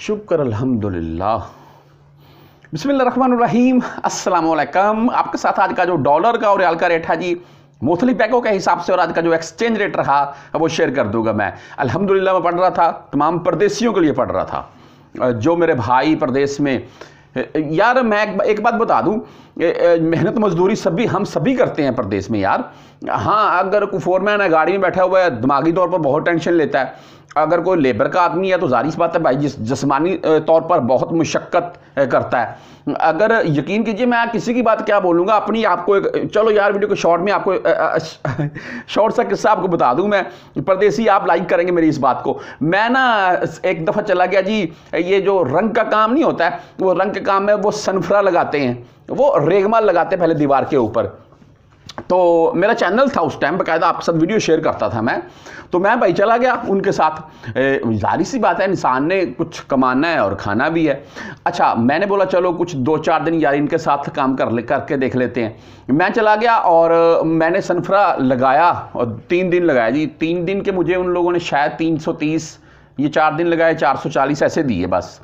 शुक्र अल्हम्दुलिल्लाह बिस्मिल्लाहिर्रहमानिर्रहीम। अस्सलाम वालेकुम आपके साथ आज का जो डॉलर का और रियाल का रेट है जी मोथली पैकों के हिसाब से और आज का जो एक्सचेंज रेट रहा, वो शेयर कर दूँगा मैं। अल्हम्दुलिल्लाह मैं पढ़ रहा था, तमाम परदेशियों के लिए पढ़ रहा था। जो मेरे भाई प्रदेश में यार मैं एक बात बता दूँ मेहनत मजदूरी सभी, हम सभी करते हैं प्रदेश में यार। हाँ अगर कोई फोरमैन है, गाड़ी में बैठा हुआ है, दिमागी तौर पर बहुत टेंशन लेता है। अगर कोई लेबर का आदमी है तो जारी बात है भाई, जिस, जिसमानी तौर पर बहुत मुशक्क़त करता है। अगर यकीन कीजिए, मैं किसी की बात क्या बोलूँगा, अपनी आपको एक, चलो यार, वीडियो को शॉर्ट में आपको शॉर्ट सा किस्सा आपको बता दूँ मैं। परदेसी, आप लाइक करेंगे मेरी इस बात को। मैं ना, एक दफ़ा चला गया जी, ये जो रंग का काम नहीं होता है, वो रंग के काम में वो सनफरा लगाते हैं। वो रेगमाल लगाते पहले दीवार के ऊपर। तो मेरा चैनल था उस टाइम बकायदा आपके साथ वीडियो शेयर करता था मैं। तो मैं भाई चला गया उनके साथ। जारी सी बात है, इंसान ने कुछ कमाना है और खाना भी है। अच्छा मैंने बोला, चलो, कुछ दो चार दिन यार इनके साथ काम कर ले, करके देख लेते हैं। मैं चला गया और मैंने सनफरा लगाया और तीन दिन लगाया। जी, तीन दिन के मुझे उन लोगों ने शायद तीन सौ तीस ये चार दिन लगाए चार सौ चालीस ऐसे दिए बस।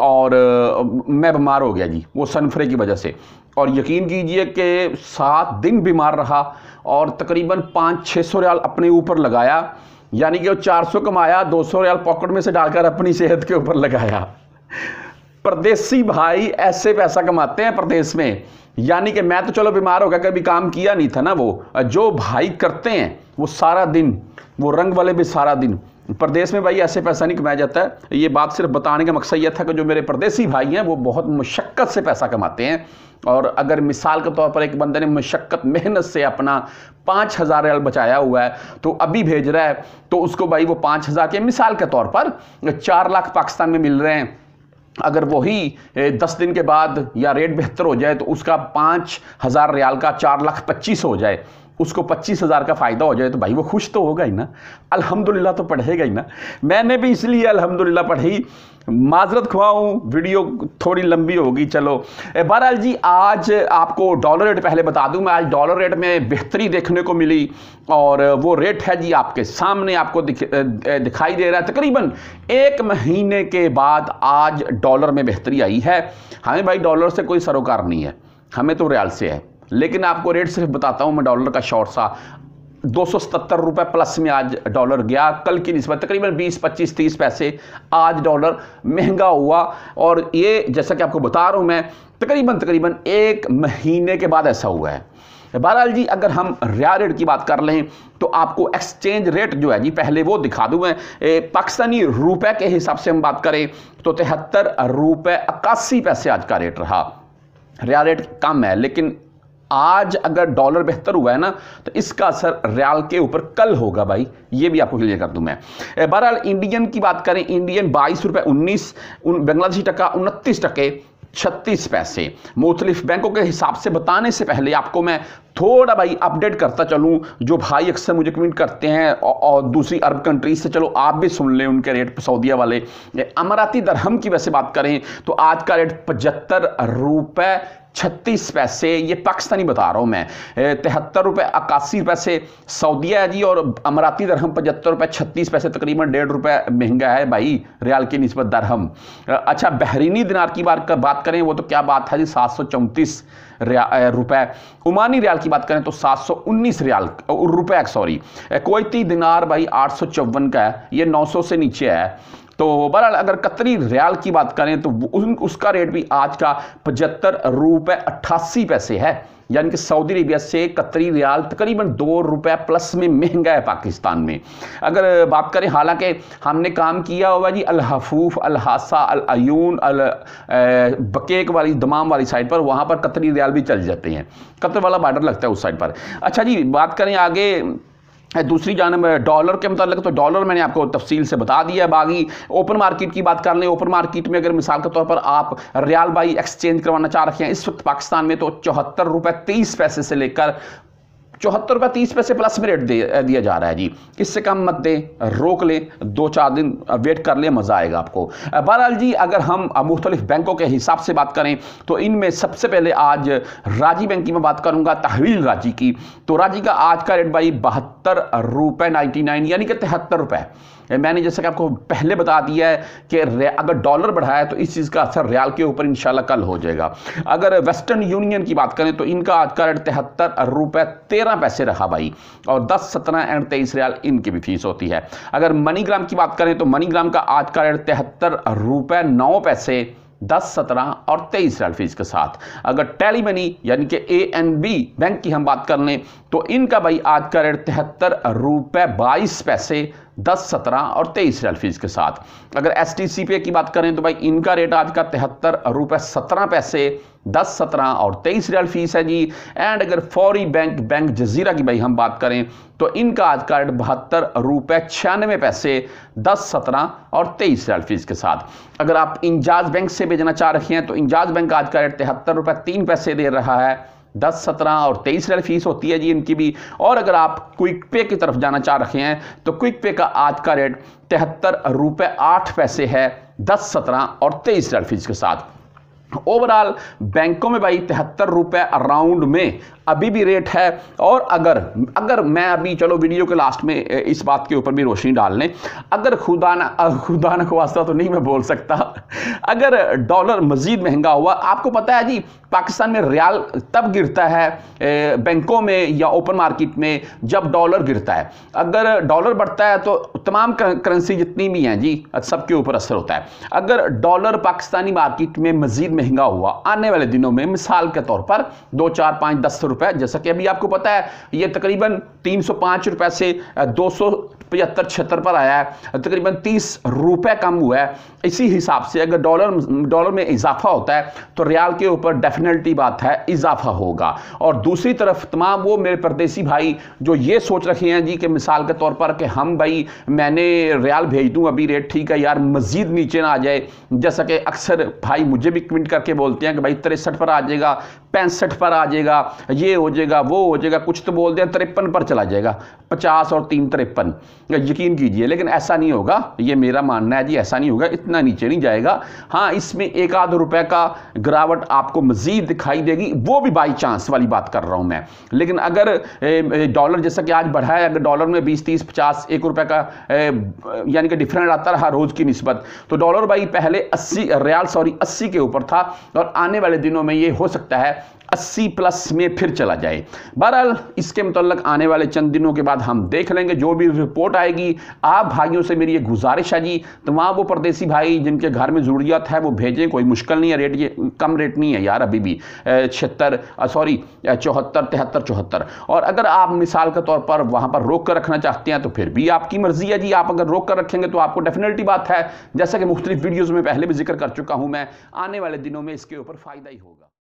और आ, मैं बीमार हो गया जी वो सनफरे की वजह से। और यकीन कीजिए कि सात दिन बीमार रहा और तकरीबन पाँच छः सौ रियाल अपने ऊपर लगाया। यानी कि वो चार सौ कमाया दो सौ रियाल पॉकेट में से डालकर अपनी सेहत के ऊपर लगाया। परदेसी भाई ऐसे पैसा कमाते हैं प्रदेश में। यानी कि मैं तो चलो बीमार हो गया कभी काम किया नहीं था ना वो। जो भाई करते हैं वो सारा दिन वो रंग वाले भी सारा दिन। प्रदेश में भाई, ऐसे पैसा नहीं कमाया जाता है। ये बात सिर्फ़ बताने का मकसद यह था कि जो मेरे प्रदेशी भाई हैं, वो बहुत मशक्क़त से पैसा कमाते हैं। और अगर मिसाल के तौर पर एक बंदे ने मशक्क़त, मेहनत से अपना पाँच हज़ार रियाल बचाया हुआ है तो अभी भेज रहा है तो उसको भाई वो पाँच हज़ार के मिसाल के तौर पर चार लाख पाकिस्तान में मिल रहे हैं। अगर वही दस दिन के बाद या रेट बेहतर हो जाए तो उसका पाँच हज़ार रियाल का चार लाख पच्चीस हो जाए। उसको पच्चीस हज़ार का फ़ायदा हो जाए तो भाई वो खुश तो होगा ही ना। अल्हम्दुलिल्लाह तो पढ़ेगा ही ना। मैंने भी इसलिए अल्हम्दुलिल्लाह पढ़ी। माजरत खुआऊँ वीडियो थोड़ी लंबी होगी चलो। बहरहाल जी आज आपको डॉलर रेट पहले बता दूँ मैं। आज डॉलर रेट में बेहतरी देखने को मिली और वो रेट है जी आपके सामने आपको दिख, दिखाई दे रहा है। तकरीबन एक महीने के बाद आज डॉलर में बेहतरी आई है। हमें भाई डॉलर से कोई सरोकार नहीं है। हमें तो रियाल से है। लेकिन आपको रेट सिर्फ़ बताता हूँ मैं डॉलर का शॉर्ट सा। दो रुपये प्लस में आज डॉलर गया। कल की नस्बत, तकरीबन बीस, पच्चीस, तीस पैसे आज डॉलर महँगा हुआ। और ये जैसा कि आपको बता रहा हूँ मैं, तकरीबन तकरीबन एक महीने के बाद ऐसा हुआ है। बहरहाल जी, अगर हम रिया रेट की बात कर लें तो आपको एक्सचेंज रेट जो है जी, पहले वो दिखा दूँ मैं। पाकिस्तानी रुपए के हिसाब से हम बात करें तो तिहत्तर रुपये इक्यासी पैसे आज का रेट रहा। रिया रेट कम है, लेकिन आज अगर डॉलर बेहतर हुआ है ना तो इसका असर रियाल के ऊपर कल होगा भाई। ये भी आपको क्लियर कर दूँ मैं। बहरहाल इंडियन की बात करें इंडियन बाईस रुपये उन्नीस बांग्लादेशी टका उनतीस टके छत्तीस पैसे। मुख्तलिफ़ बैंकों के हिसाब से बताने से पहले आपको मैं थोड़ा भाई अपडेट करता चलूँ। जो भाई अक्सर मुझे कमेंट करते हैं और दूसरी अरब कंट्रीज़ से, चलो आप भी सुन लें उनके रेट सऊदिया वाले। अमराती दरहम की वैसे बात करें तो आज का रेट पचहत्तर रुपये छत्तीस पैसे, ये पाकिस्तानी बता रहा हूँ मैं। तिहत्तर रुपये इक्यासी पैसे सऊदिया जी, और अमराती दरहम पचहत्तर रुपये छत्तीस पैसे तकरीबन डेढ़ रुपये महँगा है भाई, रियाल की नस्बत दरहम। अच्छा बहरीनी दिनार की बात बात करें, वो तो क्या बात है जी, सात सौ चौंतीस रुपए। उमानी रियाल की बात करें तो सात सौ उन्नीस रियाल रुपए सॉरी कोयती दिनार भाई आठ सौ चौवन का है, ये नौ सौ से नीचे है। तो बहरहाल अगर कतरी रियाल की बात करें तो उन, उसका रेट भी आज का पचहत्तर रुपये अट्ठासी पैसे है। यानी कि सऊदी अरेबिया से कतरी रियाल तकरीबन दो रुपये प्लस में महँगा है पाकिस्तान में। अगर बात करें हालाँकि हमने काम किया हुआ जी अलहफूफ अलहासा अलयून अल बकेक वाली दमाम वाली साइड पर वहाँ पर कतरी रियाल भी चल जाते हैं। कतर वाला बार्डर लगता है उस साइड पर। अच्छा जी बात करें आगे दूसरी जानब डॉलर के मतलब तो डॉलर मैंने आपको तफसील से बता दिया है बाकी ओपन मार्केट की बात कर लें ओपन मार्केट में अगर मिसाल के तौर पर आप रियाल बाई एक्सचेंज करवाना चाह रखें हैं, इस वक्त पाकिस्तान में तो चौहत्तर रुपये तेईस पैसे से लेकर चौहत्तर रुपये तीस पैसे प्लस में रेट दिया जा रहा है जी। इससे कम मत दें, रोक लें, दो चार दिन वेट कर लें, मज़ा आएगा आपको। बहरहाल जी, अगर हम मुख्तलिफ़ बैंकों के हिसाब से बात करें तो इनमें सबसे पहले आज राज़ी बैंक की मैं बात करूँगा, तहवील राज़ी की। तो राज़ी का आज का रेट भाई बहत्तर रुपये नाइन्टी नाइन यानी कि तिहत्तर रुपये मैंने जैसा कि आपको पहले बता दिया है कि अगर डॉलर बढ़ा है तो इस चीज़ का असर रियाल के ऊपर इंशाल्लाह कल हो जाएगा। अगर वेस्टर्न यूनियन की बात करें तो इनका आज का रेट तिहत्तर रुपये तेरह पैसे रहा भाई, और दस सत्रह एंड तेईस रियाल इनकी भी फ़ीस होती है। अगर मनीग्राम की बात करें तो मनीग्राम का आज का रेट तिहत्तर रुपये नौ पैसे, दस सत्रह और तेईस रियाल फ़ीस के साथ। अगर टेली मनी यानी कि ए एन बी बैंक की हम बात कर लें तो इनका भाई आज का रेट तिहत्तर रुपये बाईस पैसे दस, सत्रह और तेईस रियाल फ़ीस के साथ। अगर एस टी सी पे की बात करें तो भाई इनका रेट आज का तिहत्तर रुपये सत्रह पैसे, दस, सत्रह और तेईस रियाल फ़ीस है जी। एंड अगर फौरी बैंक बैंक जजीरा की भाई हम बात करें तो इनका आज का रेट बहत्तर रुपये छियानवे पैसे, दस, सत्रह और तेईस रियाल फ़ीस के साथ। अगर आप इंजाज बैंक से भेजना चाह रहे हैं तो इंजाज बैंक आज का रेट तिहत्तर रुपये तीन पैसे दे रहा है। दस, सत्रह और तेईस हज़ार फ़ीस होती है जी इनकी भी। और अगर आप क्विक पे की तरफ़ जाना चाह रहे हैं तो क्विक पे का आज का रेट तिहत्तर रुपये आठ पैसे है, दस, सत्रह और तेईस हज़ार फ़ीस के साथ। ओवरऑल बैंकों में भाई तिहत्तर रुपए अराउंड में अभी भी रेट है। और अगर अगर मैं अभी, चलो वीडियो के लास्ट में इस बात के ऊपर भी रोशनी डाल लें। अगर खुदा ना खुदा ना को वास्ता तो नहीं मैं बोल सकता। अगर डॉलर मज़ीद महँगा हुआ, आपको पता है जी, पाकिस्तान में रियाल तब गिरता है बैंकों में या ओपन मार्केट में जब डॉलर गिरता है। अगर डॉलर बढ़ता है तो तमाम करेंसी जितनी भी हैं जी सबके ऊपर असर होता है। अगर डॉलर पाकिस्तानी मार्केट में मज़ीद महँगा हुआ। आने वाले दिनों में मिसाल के तौर पर दो, चार, पाँच, दस रुपए, जैसा कि अभी आपको पता है, ये तकरीबन तीन सौ पाँच रुपए से दो सौ पचहत्तर छिहत्तर पर आया है, तकरीबन तीस रुपए कम हुआ है। इसी हिसाब से अगर डॉलर डॉलर में इजाफा होता है तो रियाल के ऊपर डेफिनेटली बात है, इजाफा होगा। और दूसरी तरफ़ तमाम वो मेरे परदेसी भाई जो ये सोच रखे हैं जी कि मिसाल के तौर पर कि हम भाई, मैंने रियाल भेज दूँ, अभी रेट ठीक है यार, मज़ीद नीचे ना आ जाए। जैसा कि अक्सर भाई मुझे भी कमेंट करके बोलते हैं कि भाई तिरसठ पर आ जाएगा, पैंसठ पर आ जाएगा, ये हो जाएगा, वो हो जाएगा, कुछ तो बोलते हैं, तिरपन पर चला जाएगा, पचास और तीन तिरपन। यकीन कीजिए, लेकिन ऐसा नहीं होगा। ये मेरा मानना है जी, ऐसा नहीं होगा। इतना नीचे नहीं जाएगा। हाँ इसमें एक आध रुपए का गिरावट आपको मजीद दिखाई देगी। वो भी बाई चांस वाली बात कर रहा हूँ मैं। लेकिन अगर डॉलर जैसा कि आज बढ़ा है, अगर डॉलर में बीस, तीस, पचास, एक रुपये का यानी कि डिफरेंट आता रहा रोज़ की नस्बत तो डॉलर भाई पहले अस्सी रियाल सॉरी अस्सी के ऊपर था और आने वाले दिनों में ये हो सकता है 80 प्लस में फिर चला जाए। बहरहाल, इसके मतलब आने वाले चंद दिनों के बाद हम देख लेंगे। जो भी रिपोर्ट आएगी। आप भाइयों से मेरी ये गुजारिश है जी, तमाम वो परदेसी भाई जिनके घर में ज़रूरियात है, वो भेजें, कोई मुश्किल नहीं है, रेट ये कम रेट नहीं है यार अभी भी। छिहत्तर सॉरी चौहत्तर, तिहत्तर, चौहत्तर। और अगर आप मिसाल के तौर पर वहाँ पर रोक कर रखना चाहते हैं तो फिर भी आपकी मर्ज़ी है जी, आप अगर रोक कर रखेंगे तो आपको डेफिनेटली बात है। जैसा कि मुख्तलिफ़ वीडियोज़ में पहले भी ज़िक्र कर चुका हूँ मैं, आने वाले दिनों में इसके ऊपर फ़ायदा ही होगा।